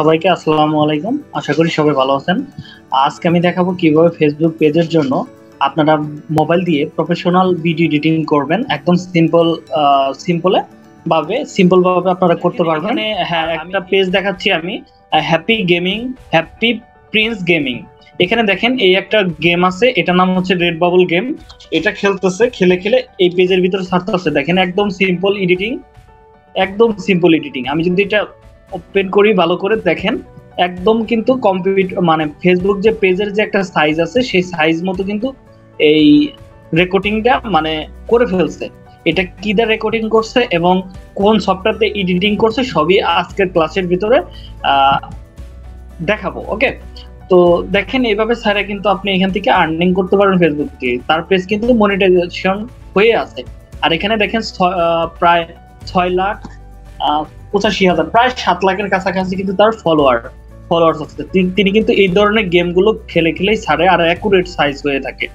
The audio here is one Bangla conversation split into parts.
সবাইকে আসসালামু আলাইকুম। আশা করি সবাই ভালো আছেন। আজকে আমি দেখাবো কীভাবে ফেসবুক পেজের জন্য আপনারা মোবাইল দিয়ে প্রফেশনাল ভিডিও এডিটিং করবেন। একদম সিম্পল সিম্পলে ভাবে সিম্পল ভাবে আপনারা করতে পারবেন। হ্যাঁ একটা পেজ দেখাচ্ছি আমি। Happy gaming happy prince gaming এখানে দেখেন এই একটা গেম আছে এটার নাম হচ্ছে রেড বাবল গেম এটা খেলতেছে খেলে খেলে এই পেজের ভিতরে ছাড়তেছে। দেখেন একদম সিম্পল এডিটিং একদম সিম্পল এডিটিং আমি যদি এটা ওপেন করি, ভালো করে দেখেন। একদম কিন্তু কম্পিউট মানে ফেসবুক যে পেজের যে একটা সাইজ আছে, সেই সাইজ মতো কিন্তু এই রেকর্ডিংটা মানে করে ফেলছে। এটা কি দিয়ে রেকর্ডিং করছে এবং কোন সফটওয়্যারতে এডিটিং করছে, সবই আজকের ক্লাসের ভিতরে দেখাবো ওকে তো দেখেন, এইভাবে স্যারে কিন্তু আপনি এখান থেকে আর্নিং করতে পারেন ফেসবুক দিয়ে তার পেজ কিন্তু মনিটাইজেশন হয়ে আছে। আর এখানে দেখেন প্রায় ছয় লাখ পঁচাশি হাজার, প্রায় সাত লাখের কাছাকাছি কিন্তু তার ফলোয়ার ফলোয়ার্স আছে। তিনি কিন্তু এই ধরনের গেমগুলো খেলে খেলেই ছাড়ে আর অ্যাকুরেট সাইজ হয়ে থাকে।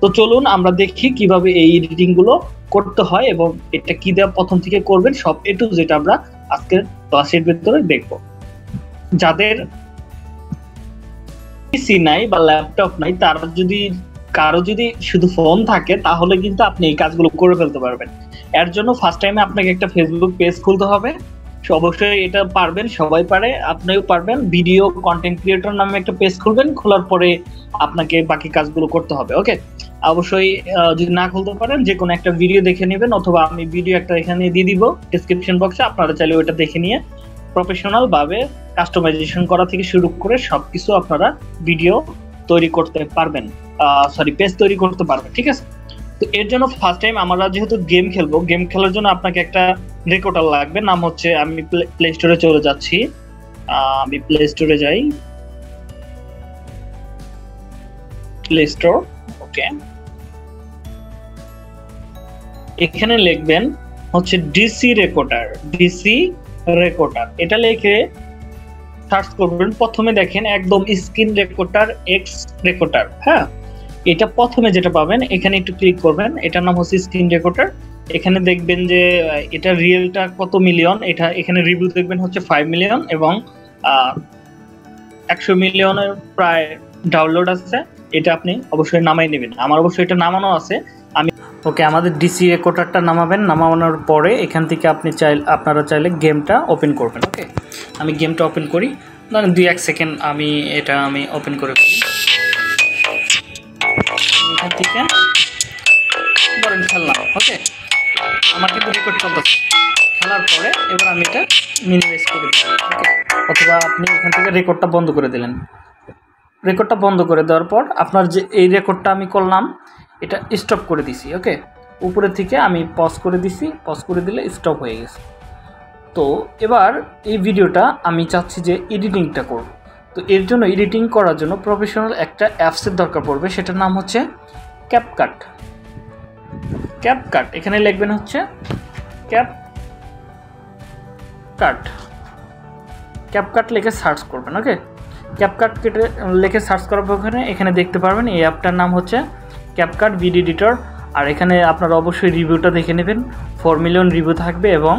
তো চলুন আমরা দেখি কীভাবে এই এডিটিংগুলো করতে হয় এবং এটা কি দেওয়া প্রথম থেকে করবেন, সব এ টু যেটা আমরা আজকের ক্লাসের ভেতরে দেখব। যাদের পিসি নাই বা ল্যাপটপ নাই, তার যদি, কারও যদি শুধু ফোন থাকে, তাহলে কিন্তু আপনি এই কাজগুলো করে ফেলতে পারবেন। এর জন্য ফার্স্ট টাইমে আপনাকে একটা ফেসবুক পেজ খুলতে হবে। অবশ্যই এটা পারবেন, সবাই পারে, আপনিও পারবেন। ভিডিও কন্টেন্ট ক্রিয়েটর নামে একটা পেজ খুলবেন, খোলার পরে আপনাকে বাকি কাজগুলো করতে হবে ওকে অবশ্যই যদি না খুলতে পারেন যে কোনো একটা ভিডিও দেখে নেবেন, অথবা আমি ভিডিও একটা এখানে দিয়ে দিব ডিসক্রিপশন বক্সে আপনারা চাইলে ওইটা দেখে নিয়ে প্রফেশনাল ভাবে কাস্টমাইজেশন করা থেকে শুরু করে সবকিছু আপনারা ভিডিও তৈরি করতে পারবেন সরি পেজ তৈরি করতে পারবেন, ঠিক আছে? তো এর জন্য ফার্স্ট টাইম আমরা যেহেতু গেম খেলব গেম খেলার জন্য আপনাকে একটা রেকর্ডার লাগবে, নাম হচ্ছে আমি প্লে স্টোরে চলে যাচ্ছি। আমি প্লে স্টোরে যাই। Play store okay. এখানে লিখবেন হচ্ছে ডিসি রেকর্ডার ডিসি রেকর্ডার এটা লিখে সার্চ করবেন। প্রথমে দেখেন একদম স্ক্রিন রেকর্ডার এক্স রেকর্ডার হ্যাঁ? এটা প্রথমে যেটা পাবেন, এখানে একটু ক্লিক করবেন। এটার নাম হচ্ছে স্ক্রিন রেকর্ডার এখানে দেখবেন যে এটা রিয়েলটা কত মিলিয়ন এটা এখানে রিভিউ দেখবেন হচ্ছে ফাইভ মিলিয়ন এবং একশো মিলিয়নের প্রায় ডাউনলোড আছে। এটা আপনি অবশ্যই নামাই নেবেন। আমার অবশ্যই এটা নামানো আছে। আমি ওকে আমাদের ডিসি রেকর্ডারটা নামাবেন। নামানোর পরে এখান থেকে আপনি চাই আপনারা চাইলে গেমটা ওপেন করবেন। ওকে আমি গেমটা ওপেন করি। ধরেন দুই, এক সেকেন্ড আমি এটা আমি ওপেন করে করি এখান থেকে ধরেন খেললাম। ওকে আমার কিন্তু রেকর্ড চলতেছে। খেলার পরে এবার আমি এটা মিনিমাইজ করে দিলাম অথবা আপনি এখান থেকে রেকর্ডটা বন্ধ করে দিলেন। রেকর্ডটা বন্ধ করে দেওয়ার পর আপনার যে এই রেকর্ডটা আমি করলাম, এটা স্টপ করে দিছি ওকে উপরে থেকে আমি পজ করে দিছি পজ করে দিলে স্টপ হয়ে গেছে। তো এবার এই ভিডিওটা আমি চাচ্ছি যে এডিটিংটা করব। তো এর জন্য এডিটিং করার জন্য প্রফেশনাল একটা অ্যাপসের দরকার পড়বে, সেটার নাম হচ্ছে ক্যাপকাট ক্যাপকাট এখানে লিখবেন হচ্ছে ক্যাপ কাট। ক্যাপকাট লিখে সার্চ করবেন, ওকে? ক্যাপকাট কেটে লিখে সার্চ করার ওখানে এখানে দেখতে পারবেন এই অ্যাপটার নাম হচ্ছে ক্যাপকাট ভিডিও এডিটর। আর এখানে আপনারা অবশ্যই রিভিউটা দেখে নেবেন। ফোর মিলিয়ন রিভিউ থাকবে এবং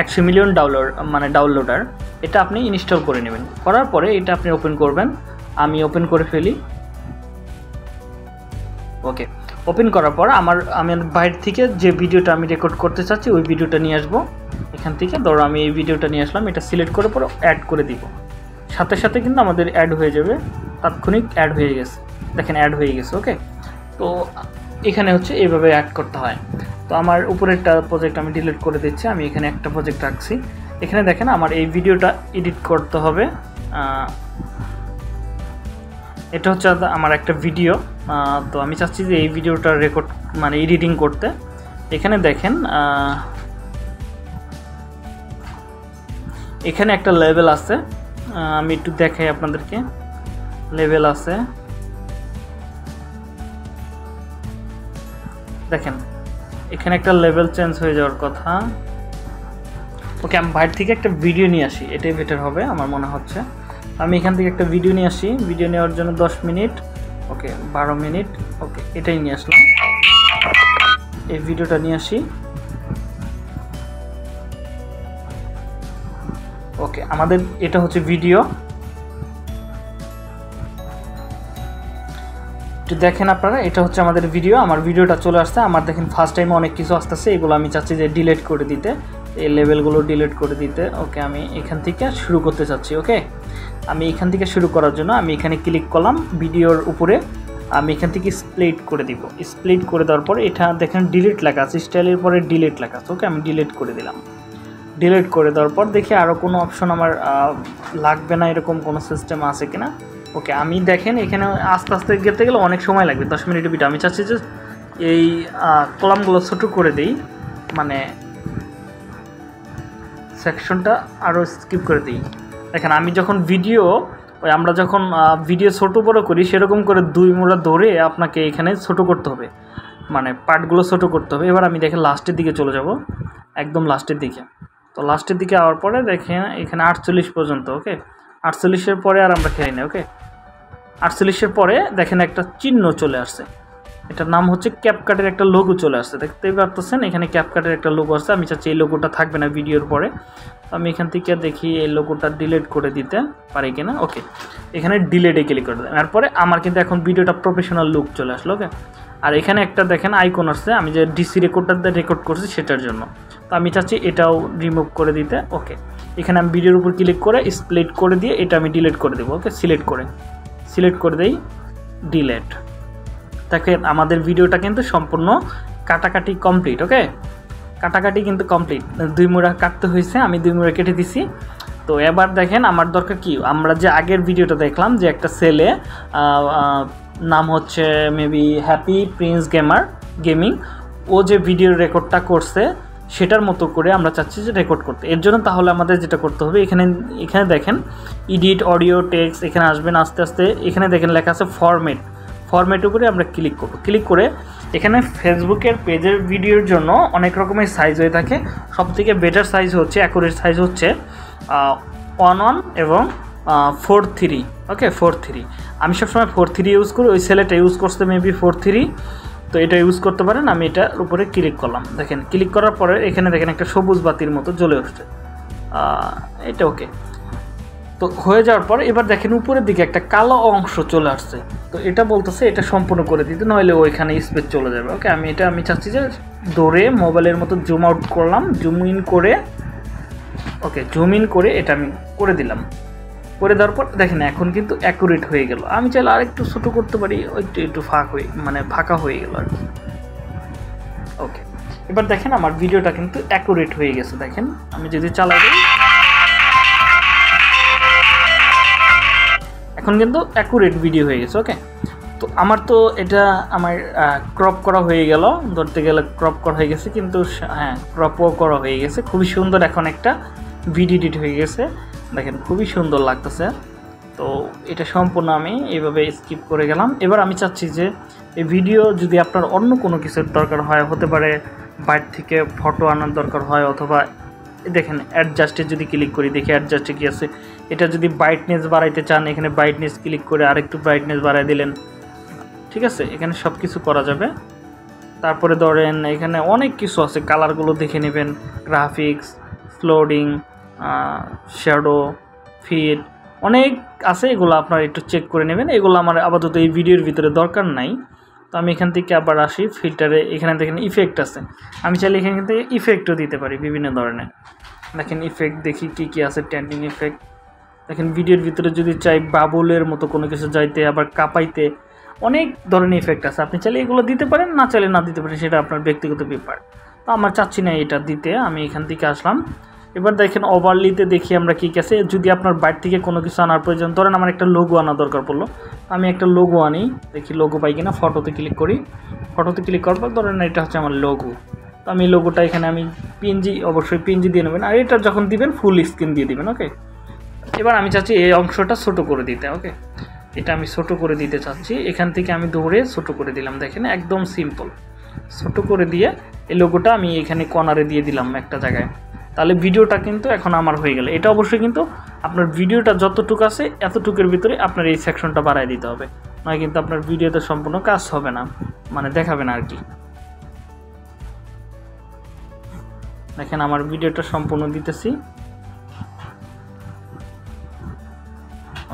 একশো মিলিয়ন ডাউনলোড মানে ডাউনলোডার। এটা আপনি ইনস্টল করে নেবেন। করার পরে এটা আপনি ওপেন করবেন। আমি ওপেন করে ফেলি। ওকে। ওপেন করার পর আমার, আমি বাইরে থেকে যে ভিডিওটা আমি রেকর্ড করতে চাচ্ছি, ওই ভিডিওটা নিয়ে আসব। এখান থেকে ধরো আমি এই ভিডিওটা নিয়ে আসলাম, এটা সিলেক্ট করে পরে অ্যাড করে দিব। সাথে সাথে কিন্তু আমাদের অ্যাড হয়ে যাবে, তাৎক্ষণিক অ্যাড হয়ে গেছে। দেখেন অ্যাড হয়ে গেছে ওকে তো এখানে হচ্ছে এইভাবে অ্যাড করতে হয়। তো আমার উপরেরটা প্রজেক্ট আমি ডিলিট করে দিচ্ছি, আমি এখানে একটা প্রজেক্ট রাখছি। এখানে দেখেন আমার এই ভিডিওটা এডিট করতে হবে। এটা হচ্ছে আমার একটা ভিডিও তো আমি চাচ্ছি যে এই ভিডিওটা রেকর্ড মানে এডিটিং করতে। এখানে দেখেন এখানে একটা লেভেল আছে। আমি একটু দেখাই আপনাদেরকে। লেভেল আছে। দেখেন, এখানে একটা লেভেল চেঞ্জ হয়ে যাওয়ার কথা। ওকে, আমি বাইরে থেকে একটা ভিডিও নিয়ে আসি। এটাই বেটার হবে, আমার মনে হচ্ছে। আমি এখান থেকে একটা ভিডিও নিয়ে আসি। ভিডিও নেওয়ার জন্য দশ মিনিট। ওকে, বারো মিনিট। ওকে, এটাই নিয়ে আসলাম। এই ভিডিওটা নিয়ে আসি। ওকে, আমাদের এটা হচ্ছে ভিডিও। একটু দেখেন আপনারা, এটা হচ্ছে আমাদের ভিডিও। আমার ভিডিওটা চলে আসছে। আমার দেখেন ফার্স্ট টাইমে অনেক কিছু আসতেছে। এগুলো আমি চাচ্ছি যে ডিলিট করে দিতে। এই লেভেলগুলো ডিলিট করে দিতে। ওকে, আমি এখান থেকে শুরু করতে চাচ্ছি, ওকে? আমি এখান থেকে শুরু করার জন্য আমি এখানে ক্লিক করলাম ভিডিওর উপরে। আমি এখান থেকে স্প্লিট করে দিব। স্প্লিট করে দেওয়ার পরে এটা দেখেন ডিলিট লেখা আছে স্টাইলের পরে ডিলিট লেখা আছে। ওকে আমি ডিলিট করে দিলাম। ডিলিট করে দেওয়ার পর দেখি আরও কোনো অপশন আমার লাগবে না এরকম কোনো সিস্টেম আছে কিনা। ওকে আমি দেখেন এখানে আস্তে আস্তে যেতে গেলে অনেক সময় লাগবে, দশ মিনিটের ভিডিও। আমি চাচ্ছি যে এই কলামগুলো ছোটো করে দিই মানে সেকশনটা আরও স্কিপ করে দিই। দেখেন, আমি যখন ভিডিও ওই আমরা যখন ভিডিও ছোটো বড় করি, সেরকম করে দুই মোড়া ধরে আপনাকে এখানে ছোট করতে হবে। মানে পার্টগুলো ছোট করতে হবে। এবার আমি দেখেন, লাস্টের দিকে চলে যাব। একদম লাস্টের দিকে। তো লাস্টের দিকে আওয়ার পরে দেখেন, এখানে আটচল্লিশ পর্যন্ত ওকে আটচল্লিশের পরে আর আমরা খেলি না ওকে আটচল্লিশের পরে দেখেন একটা চিহ্ন চলে আসছে। এটার নাম হচ্ছে ক্যাপকাটের একটা লোগো চলে আসছে। দেখতেই পারতেছেন, এখানে ক্যাপকাটের একটা লোগো আসছে। আমি চাচ্ছি এই লোগোটা থাকবে না ভিডিওর পরে। আমি এখান থেকে দেখি এই লোগোটা ডিলেট করে দিতে পারি কিনা। ওকে এখানে ডিলেটে ক্লিক করে দেবেন এরপরে আমার কিন্তু এখন ভিডিওটা প্রফেশনাল লুক চলে আসলো ওকে আর এখানে একটা দেখেন আইকন আসছে। আমি যে ডিসি রেকর্ডটা রেকর্ড করছি সেটার জন্য। তো আমি চাচ্ছি এটাও রিমুভ করে দিতে ওকে এখানে আমি ভিডিওর উপর ক্লিক করে স্প্লিট করে দিয়ে এটা আমি ডিলেট করে দেবো ওকে সিলেক্ট করে। সিলেক্ট করে দেই ডিলেট তাকে আমাদের ভিডিওটা কিন্তু সম্পূর্ণ কাটাকাটি কমপ্লিট ওকে কাটাকাটি কিন্তু কমপ্লিট দুই মুড়া কাটতে হয়েছে, আমি দুই মুড়া কেটে দিছি। তো এবার দেখেন আমার দরকার কি? আমরা যে আগের ভিডিওটা দেখলাম যে একটা ছেলে নাম হচ্ছে maybe happy prince gamer gaming ও যে ভিডিও রেকর্ডটা করছে, সেটার মতো করে আমরা চাচ্ছি যে রেকর্ড করতে। এর জন্য তাহলে আমাদের যেটা করতে হবে, এখানে এখানে দেখেন ইডিট অডিও টেক্সট এখানে আসবেন, আস্তে আস্তে, এখানে দেখেন লেখা আছে ফরম্যাট ফরম্যাট উপরে আমরা ক্লিক করব। ক্লিক করে এখানে ফেসবুকের পেজের ভিডিওর জন্য অনেক রকমের সাইজ হয়ে থাকে। সব থেকে বেটার সাইজ হচ্ছে অ্যাকুরেট সাইজ হচ্ছে ওয়ান ওয়ান এবং four three okay four three আমি সবসময় ফোর থ্রি ইউজ করি, ওই সেলেটা ইউজ করতে মেবি ফোর থ্রি তো এটা ইউজ করতে পারেন, আমি এটার উপরে ক্লিক করলাম। দেখেন ক্লিক করার পরে এখানে দেখেন একটা সবুজ বাতির মতো জ্বলে উঠছে। এটা ওকে তো হয়ে যাওয়ার পর এবার দেখেন উপরের দিকে একটা কালো অংশ চলে আসছে। তো এটা বলতেছে এটা সম্পূর্ণ করে দিতে, নইলে ওইখানে স্পেস চলে যাবে। ওকে আমি এটা আমি চাচ্ছি যে দৌড়ে মোবাইলের মতো জুম আউট করলাম জুম ইন করে ওকে জুম ইন করে এটা আমি করে দিলাম। করে দেওয়ার পর দেখেন এখন কিন্তু অ্যাকুরেট হয়ে গেল। আমি চাইলে আরেকটু ছোটো করতে পারি, একটু একটু ফাঁক হয়ে মানে ফাঁকা হয়ে গেল আর কি। ওকে এবার দেখেন আমার ভিডিওটা কিন্তু অ্যাকুরেট হয়ে গেছে, দেখেন। আমি যদি চালাই দিই এখন কিন্তু অ্যাকুরেট ভিডিও হয়ে গেছে ওকে তো আমার তো এটা আমার ক্রপ করা হয়ে গেল, ধরতে গেলে ক্রপ করা হয়ে গেছে, কিন্তু হ্যাঁ ক্রপও করা হয়ে গেছে। খুবই সুন্দর এখন একটা ভিডিও এডিট হয়ে গেছে। দেখেন, খুবই সুন্দর লাগতেছে। তো এটা সম্পূর্ণ আমি এইভাবে স্কিপ করে গেলাম। এবার আমি চাচ্ছি যে, এই ভিডিও যদি আপনার অন্য কোনো কিছুর দরকার হয়, হতে পারে বাইর থেকে ফটো আনার দরকার হয়, অথবা দেখেন অ্যাডজাস্টে যদি ক্লিক করি, দেখি অ্যাডজাস্টে কী আছে। এটা যদি ব্রাইটনেস বাড়াইতে চান, এখানে ব্রাইটনেস ক্লিক করে আরেকটু ব্রাইটনেস বাড়াই দিলেন। ঠিক আছে? এখানে সব কিছু করা যাবে। তারপরে ধরেন এখানে অনেক কিছু আছে কালারগুলো দেখে নেবেন। গ্রাফিক্স ফ্লোডিং শ্যাডো ফিট অনেক আছে, এগুলো আপনারা একটু চেক করে নেবেন। এগুলো আমার আপাতত এই ভিডিওর ভিতরে দরকার নাই। তো আমি এখান থেকে আবার আসি ফিল্টারে এখানে দেখেন ইফেক্ট আছে। আমি চাইলে এখান থেকে ইফেক্টও দিতে পারি বিভিন্ন ধরনের। দেখেন ইফেক্ট দেখি কী কী আছে ট্যান্ডিং ইফেক্ট দেখেন ভিডিওর ভিতরে যদি চাই বাবুলের মতো কোনো কিছু যাইতে, আবার কাপাইতে, অনেক ধরনের ইফেক্ট আছে। আপনি চাইলে এগুলো দিতে পারেন, না চাইলে না দিতে পারেন, সেটা আপনার ব্যক্তিগত ব্যাপার। তো আমার চাচ্ছি না এটা দিতে, আমি এখান থেকে আসলাম। এবার দেখেন ওভারলিতে দেখি আমরা কী আছে। যদি আপনার বাইর থেকে কোনো কিছু আনার প্রয়োজন, ধরেন আমার একটা লোগো আনা দরকার পড়ল। আমি একটা লোগো আনি, দেখি লোগো পাই কিনা ফটোতে ক্লিক করি। ফটোতে ক্লিক করার পর ধরেন এটা হচ্ছে আমার লোগো তো আমি লোগোটা এখানে আমি পিএনজি অবশ্যই পিএনজি দিয়ে নেবেন। আর এটা যখন দিবেন ফুল স্ক্রিন দিয়ে দিবেন ওকে এবার আমি চাচ্ছি এই অংশটা ছোট করে দিতে, ওকে? এটা আমি ছোট করে দিতে চাচ্ছি। এখান থেকে আমি দৌড়ে ছোট করে দিলাম, দেখেন, একদম সিম্পল ছোট করে দিয়ে এই লোগোটা আমি এখানে কর্নারে দিয়ে দিলাম একটা জায়গায়। তাহলে ভিডিওটা কিন্তু এখন আমার হয়ে গেলে। এটা অবশ্যই কিন্তু আপনার ভিডিওটা যতটুকু আছে, এতটুকুর ভিতরে আপনার এই সেকশনটা বাড়ায় দিতে হবে। নয় কিন্তু আপনার ভিডিওতে সম্পূর্ণ কাজ হবে না মানে দেখাবে না আর কি। দেখেন, আমার ভিডিওটা সম্পূর্ণ দিতেছি।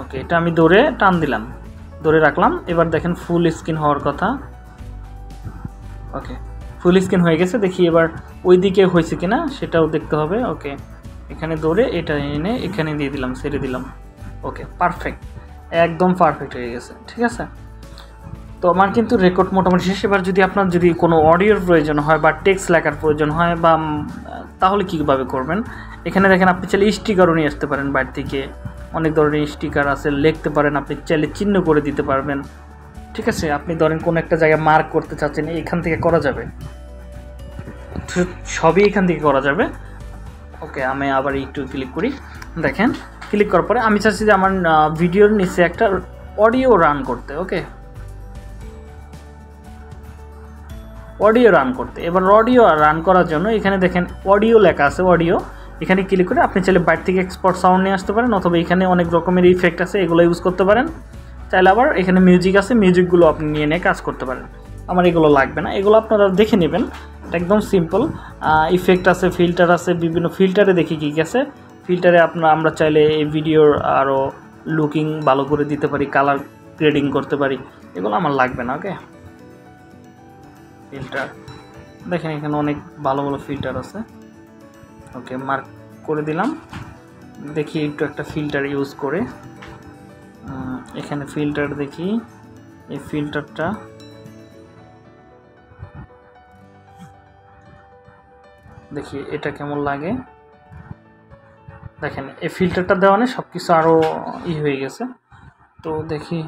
ওকে এটা আমি দৌড়ে টান দিলাম। ধরে রাখলাম। এবার দেখেন ফুল স্ক্রিন হওয়ার কথা। ওকে ফুল স্ক্রিন হয়ে গেছে। দেখি এবার ওই দিকে হয়েছে কিনা, সেটাও দেখতে হবে। ওকে এখানে ধরে এটা এনে এখানে দিয়ে দিলাম, ছেড়ে দিলাম। ওকে পারফেক্ট একদম পারফেক্ট হয়ে গেছে, ঠিক আছে? তো আমার কিন্তু রেকর্ড মোটামুটি শেষ। এবার যদি আপনার যদি কোনো অডিওর প্রয়োজন হয় বা টেক্সট লেখার প্রয়োজন হয় বা তাহলে কীভাবে করবেন? এখানে দেখেন আপনি চাইলে স্টিকারও নিয়ে আসতে পারেন বাইরে থেকে। অনেক ধরনের স্টিকার আছে, লিখতে পারেন, আপনি চাইলে চিহ্ন করে দিতে পারবেন। ঠিক আছে, আপনি ধরেন কোনো একটা জায়গায় মার্ক করতে চাচ্ছেন, এখান থেকে করা যাবে। সবই এখান থেকে করা যাবে। ওকে, আমি আবার একটু ক্লিক করি। দেখেন ক্লিক করার পরে আমি চাচ্ছি যে আমার ভিডিওর নিচে একটা অডিও রান করতে, ওকে? অডিও রান করতে। এবার অডিও রান করার জন্য এখানে দেখেন অডিও লেখা আছে অডিও এখানে ক্লিক করে আপনি চাইলে বাইরে থেকে এক্সপোর্ট সাউন্ড নিয়ে আসতে পারেন অথবা এখানে অনেক রকমের ইফেক্ট আছে, এগুলো ইউজ করতে পারেন। চাইলে আবার এখানে মিউজিক আছে মিউজিকগুলো আপনি নিয়ে নিয়ে কাজ করতে পারেন। আমার এগুলো লাগবে না, এগুলো আপনারা দেখে নেবেন। একদম সিম্পল ইফেক্ট আছে ফিল্টার আছে, বিভিন্ন ফিল্টারে দেখি কী আছে। ফিল্টারে আপনার আমরা চাইলে এই ভিডিওর আরও লুকিং ভালো করে দিতে পারি কালার গ্রেডিং করতে পারি। এগুলো আমার লাগবে না ওকে ফিল্টার দেখেন এখানে অনেক ভালো ভালো ফিল্টার আছে। ওকে মার্ক করে দিলাম। দেখি একটু একটা ফিল্টার ইউজ করে। এখানে ফিল্টার দেখি। এই ফিল্টারটা দেখি এটা কেমন লাগে। দেখেন, এই ফিল্টারটা দেওয়া নেই সব কিছু আরও ই হয়ে গেছে। তো দেখি।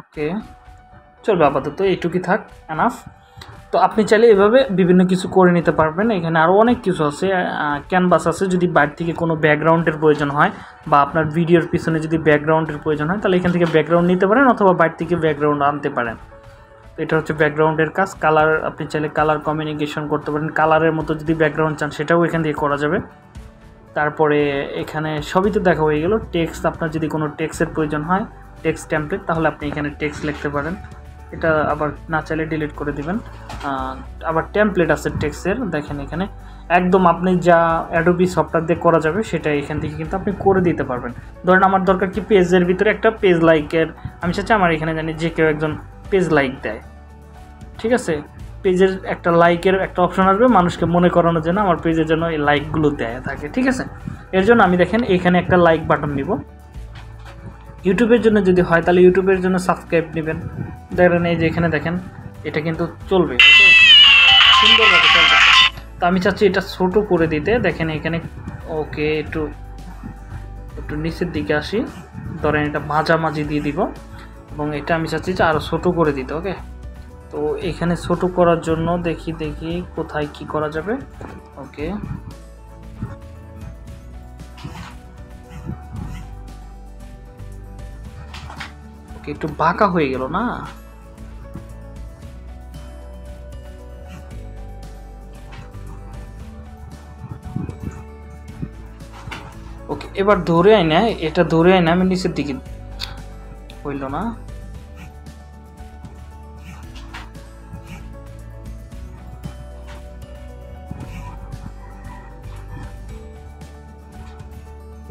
ওকে, চলবে আপাতত, এইটুকুই থাক এনাফ তো আপনি চাইলে এভাবে বিভিন্ন কিছু করে নিতে পারবেন। এখানে আরও অনেক কিছু আছে। ক্যানভাস আছে যদি বাইরে থেকে কোনো ব্যাকগ্রাউন্ডের প্রয়োজন হয় বা আপনার ভিডিওর পিছনে যদি ব্যাকগ্রাউন্ডের প্রয়োজন হয়, তাহলে এখান থেকে ব্যাকগ্রাউন্ড নিতে পারেন অথবা বাইরে থেকে ব্যাকগ্রাউন্ড আনতে পারেন। এটা হচ্ছে ব্যাকগ্রাউন্ডের কাজ। কালার, আপনি চাইলে কালার কমিউনিকেশন করতে পারেন। কালারের মতো যদি ব্যাকগ্রাউন্ড চান, সেটাও এখান থেকে করা যাবে। তারপরে এখানে সবই তো দেখা হয়ে গেল। টেক্সট আপনার যদি কোনো টেক্সের প্রয়োজন হয় টেক্সট ট্যাম্পলেট তাহলে আপনি এখানে টেক্সট লিখতে পারেন। এটা আবার না চাইলে ডিলিট করে দিবেন। আবার টেমপ্লেট আছে টেক্সের দেখেন এখানে। একদম আপনি যা অ্যাডোবি সফটওয়্যার দিয়ে করা যাবে সেটা এখান থেকে কিন্তু আপনি করে দিতে পারবেন। ধরেন আমার দরকার কি পেজের ভিতরে একটা পেজ লাইকের আমি চাচ্ছি আমার এখানে জানি যে কেউ একজন পেজ লাইক দেয়। ঠিক আছে? পেজের একটা লাইকের একটা অপশন আসবে, মানুষকে মনে করানোর জন্য আমার পেজের জন্য এই লাইকগুলো দেয় থাকে। ঠিক আছে? এর জন্য আমি দেখেন এখানে একটা লাইক বাটন নিব। ইউটিউবের জন্য যদি হয়, তাহলে ইউটিউবের জন্য সাবস্ক্রাইব নেবেন। দেখেন এই যে এখানে দেখেন, এটা কিন্তু চলবে সুন্দরভাবে চলবে। তো আমি চাচ্ছি এটা ছোট করে দিতে। দেখেন এখানে, ওকে, একটু একটু নিচের দিকে আসি। ধরেন এটা মাঝামাঝি দিয়ে দিব। এবং এটা আমি চাচ্ছি যে আরও ছোটো করে দিতে, ওকে? তো এখানে ছোট করার জন্য দেখি দেখি কোথায় কি করা যাবে, ওকে? ওকে একটু বাঁকা হয়ে গেল না? ওকে, এবার ধরে আইনা এটা ধরে আইনা আমি নিচের দিকে হইল না।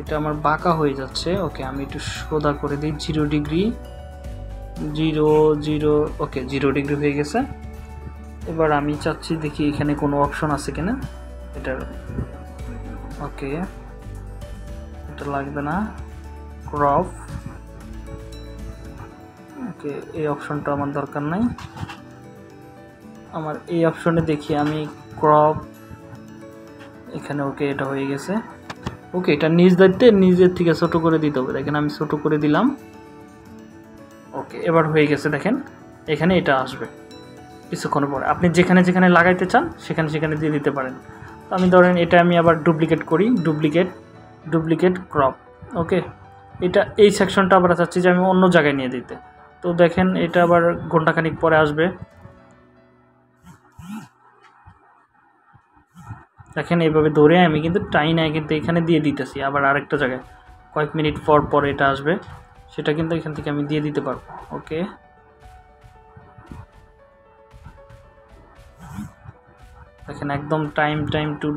এটা আমার বাঁকা হয়ে যাচ্ছে। ওকে, আমি একটু সোদা করে দিই, zero degree. Zero zero, okay, zero degree হয়ে গেছে। এবার আমি চাচ্ছি দেখি এখানে কোনো অপশন আছে কিনা। এটার ওকে, এটা লাগবে না। ক্রপ ওকে, এই অপশনটা আমার দরকার নাই। আমার এই অপশনে দেখি আমি ক্রপ এখানে ওকে, এটা হয়ে গেছে। ওকে, এটা নিজ দায়িত্বে, নিজের থেকে ছোট করে দিতে হবে। দেখেন আমি ছোট করে দিলাম। এবার হয়ে গেছে দেখেন, এখানে এটা আসবে। কিছুক্ষণ পরে। আপনি যেখানে যেখানে লাগাইতে চান, সেখানে সেখানে দিয়ে দিতে পারেন। তো আমি ধরেন, এটা আমি আবার ডুপ্লিকেট করি ডুপ্লিকেট ডুপ্লিকেট ক্রপ ওকে এটা এই সেকশনটা আবার চাচ্ছি যে আমি অন্য জায়গায় নিয়ে দিতে। তো দেখেন, এটা আবার ঘন্টাখানিক পরে আসবে। দেখেন, এইভাবে ধরে আমি কিন্তু টাইনায় কিন্তু এখানে দিয়ে দিতেছি। আবার আরেকটা জায়গায়। কয়েক মিনিট পর পর এটা আসবে। সেটা কিন্তু এখান থেকে আমি দিয়ে দিতে পারব, ওকে? দেখেন, একদম টাইম টাইম টু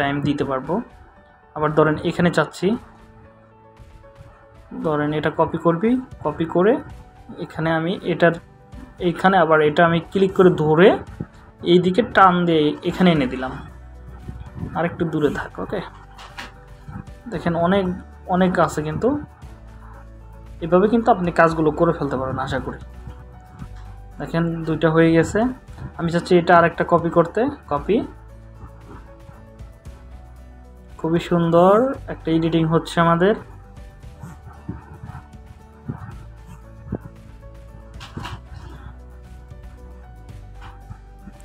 টাইম দিতে পারব। আবার ধরেন, এখানে চাচ্ছি। ধরেন, এটা কপি করবি কপি করে এখানে আমি এটার, এখানে আবার এটা আমি ক্লিক করে ধরে এই দিকে টান দিয়ে এখানে এনে দিলাম। আর একটু দূরে থাক, ওকে? দেখেন, অনেক অনেক আছে কিন্তু। এভাবে কিন্তু আপনি কাজগুলো করে ফেলতে পারেন, আশা করি। দেখেন, দুইটা হয়ে গেছে। আমি চাচ্ছি এটা আরেকটা কপি করতে। কপি খুবই সুন্দর একটা এডিটিং হচ্ছে আমাদের।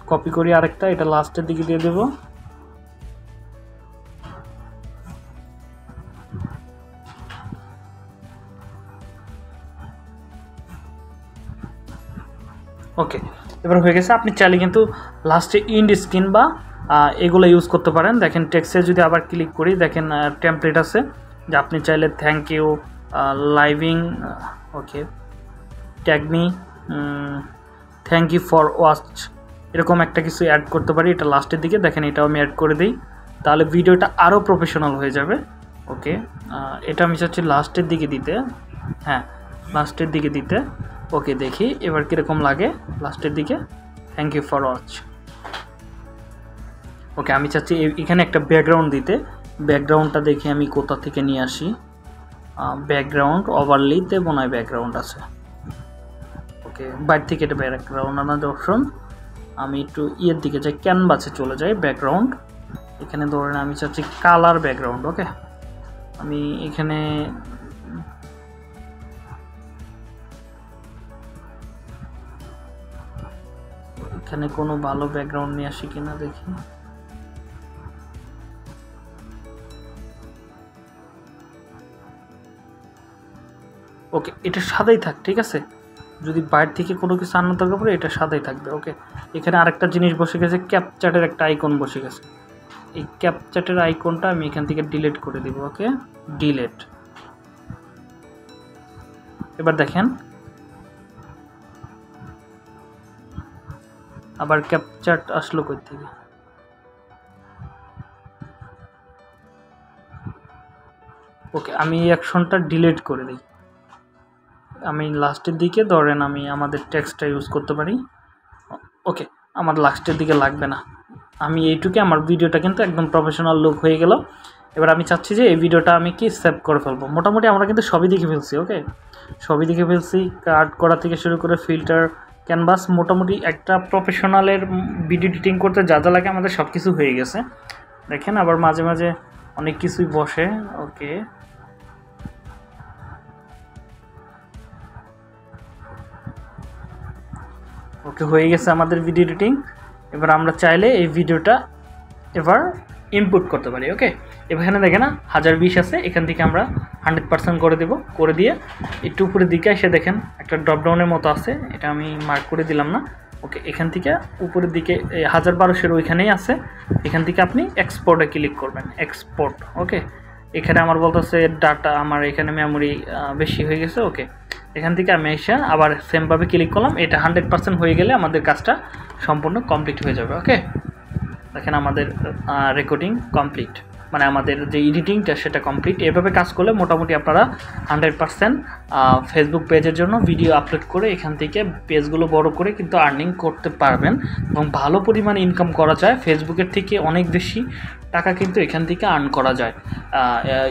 কপি করি আরেকটা, এটা লাস্টের দিকে দিয়ে দেব। ওকে এবার হয়ে গেছে, আপনি চাইলে কিন্তু লাস্টে ইন্ড স্ক্রিন বা এগুলো ইউজ করতে পারেন। দেখেন টেক্সটে যদি আবার ক্লিক করি, দেখেন টেমপ্লেট আছে। যে আপনি চাইলে thank you living okay tag me thank you for watch এরকম একটা কিছু অ্যাড করতে পারি। এটা লাস্টের দিকে, দেখেন এটাও আমি অ্যাড করে দিই। তাহলে ভিডিওটা আরও প্রফেশনাল হয়ে যাবে ওকে এটা আমি চাচ্ছি লাস্টের দিকে দিতে হ্যাঁ লাস্টের দিকে দিতে। ওকে দেখি এবার কীরকম লাগে লাস্টের দিকে। Thank you for watch okay, আমি চাচ্ছি এখানে একটা ব্যাকগ্রাউন্ড দিতে। ব্যাকগ্রাউন্ডটা দেখে আমি কোথা থেকে নিয়ে আসি। ব্যাকগ্রাউন্ড ওভারলিতে মনে ব্যাকগ্রাউন্ড আছে। ওকে, বাইর থেকে এটা ব্যাকগ্রাউন্ড আনার অপশন আমি একটু ইয়ের দিকে যাই ক্যানভাসে চলে যাই ব্যাকগ্রাউন্ড এখানে ধরেন আমি চাচ্ছি কালার ব্যাকগ্রাউন্ড ওকে আমি এখানে এখানে কোনো ভালো ব্যাকগ্রাউন্ড নিয়ে আসি কিনা দেখি। ওকে এটা সাদাই থাক, ঠিক আছে? যদি বাইরে থেকে কোনো কিছু আনার দরকার পড়ে, এটা সাদাই থাকবে ওকে এখানে আরেকটা জিনিস বসে গেছে ক্যাপচাটের একটা আইকন বসে গেছে। এই ক্যাপচাটের আইকনটা আমি এখান থেকে ডিলিট করে দিব ওকে ডিলেট এবার দেখেন আবার ক্যাপচাট আসলো কই থেকে ওকে আমি অ্যাকশনটা ডিলিট করে দিই। আমি লাস্টের দিকে, ধরেন আমি আমাদের টেক্সটটা ইউজ করতে পারি। ওকে আমার লাস্টের দিকে লাগবে না। আমি এইটুকু, আমার ভিডিওটা কিন্তু একদম প্রফেশনাল লুক হয়ে গেল। এবার আমি চাচ্ছি যে এই ভিডিওটা আমি কি সেভ করে ফেলব। মোটামুটি আমরা কিন্তু সবই দেখে ফেলছি ওকে সবই দেখে ফেলছি কাট করা থেকে শুরু করে ফিল্টার ক্যানভাস মোটামুটি একটা প্রফেশনালের ভিডিও এডিটিং করতে যা যা লাগে আমাদের সব কিছু হয়ে গেছে। দেখেন আবার মাঝে মাঝে অনেক কিছুই বসে। ওকে। ওকে, হয়ে গেছে আমাদের ভিডিও এডিটিং। এবার আমরা চাইলে এই ভিডিওটা এবার ইনপুট করতে পারি, ওকে? এখানে দেখে না, হাজার বিশ আছে, এখান থেকে আমরা হান্ড্রেড পার্সেন্ট করে দেব, করে দিয়ে একটু উপরের দিকে এসে দেখেন একটা ড্রপডাউনের মতো আছে, এটা আমি মার্ক করে দিলাম না। ওকে এখান থেকে উপরের দিকে হাজার বারোশের ওইখানেই আছে, এখান থেকে আপনি এক্সপোর্টে ক্লিক করবেন এক্সপোর্ট ওকে এখানে আমার বলতেছে ডাটা আমার এখানে মেমোরি বেশি হয়ে গেছে ওকে এখান থেকে আমি এসে আবার সেমভাবে ক্লিক করলাম, এটা হান্ড্রেড পার্সেন্ট হয়ে গেলে আমাদের কাজটা সম্পূর্ণ কমপ্লিট হয়ে যাবে ওকে দেখেন আমাদের রেকর্ডিং কমপ্লিট মানে আমাদের যে এডিটিংটা সেটা কমপ্লিট এভাবে কাজ করলে মোটামুটি আপনারা হান্ড্রেড পার্সেন্ট ফেসবুক পেজের জন্য ভিডিও আপলোড করে এখান থেকে পেজগুলো বড় করে কিন্তু আর্নিং করতে পারবেন। এবং ভালো পরিমাণে ইনকাম করা যায়। ফেসবুকের থেকে অনেক বেশি টাকা কিন্তু এখান থেকে আর্ন করা যায়।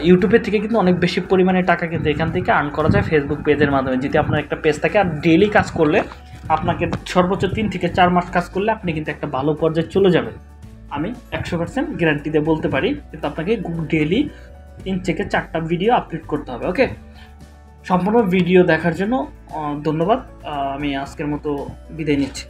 ইউটিউবের থেকে কিন্তু অনেক বেশি পরিমাণে টাকা কিন্তু এখান থেকে আর্ন করা যায় ফেসবুক পেজের মাধ্যমে। যদি আপনার একটা পেজ থাকে আর ডেলি কাজ করলে আপনাকে সর্বোচ্চ তিন থেকে চার মাস কাজ করলে আপনি কিন্তু একটা ভালো পর্যায়ে চলে যাবেন। আমি একশো পার্সেন্ট গ্যারান্টি দিয়ে বলতে পারি কিন্তু আপনাকে ডেলি তিন থেকে চারটা ভিডিও আপলোড করতে হবে ওকে সম্পূর্ণ ভিডিও দেখার জন্য ধন্যবাদ। আমি আজকের মতো বিদায় নিচ্ছি।